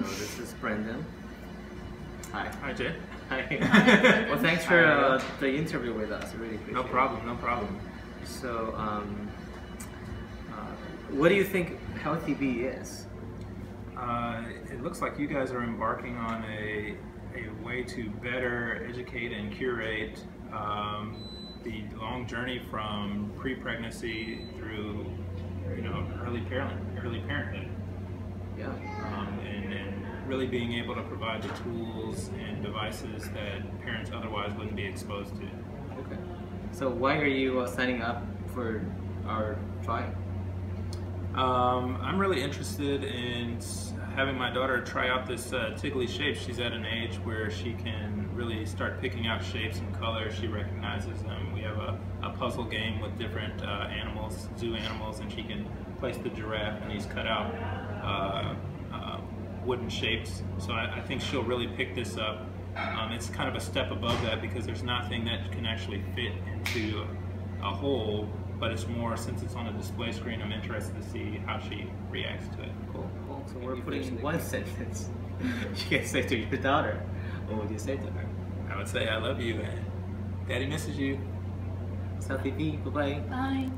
So this is Brandon. Hi. Hi, Jay. Hi. well, thanks for uh, the interview with us. Really appreciate No problem, no problem. So, um, uh, what do you think Healthy Bee is? Uh, it looks like you guys are embarking on a, a way to better educate and curate um, the long journey from pre-pregnancy through, you know, early parent, early parenthood, Yeah. um, really being able to provide the tools and devices that parents otherwise wouldn't be exposed to. Okay. So, why are you uh, signing up for our trial? Um, I'm really interested in having my daughter try out this uh, Tiggly shape. She's at an age where she can really start picking out shapes and colors. She recognizes them. We have a, a puzzle game with different uh, animals, zoo animals, and she can place the giraffe and these cut out uh, uh, wooden shapes. So I, I think she'll really pick this up. Um, it's kind of a step above that because there's nothing that can actually fit into a hole, but it's more since it's on a display screen. I'm interested to see how she reacts to it. Cool. cool. So, Can we're putting in the- one sentence. you can say to your daughter. What would you say to her? I would say I love you and Daddy misses you. Healthy Bee. Bye bye. Bye.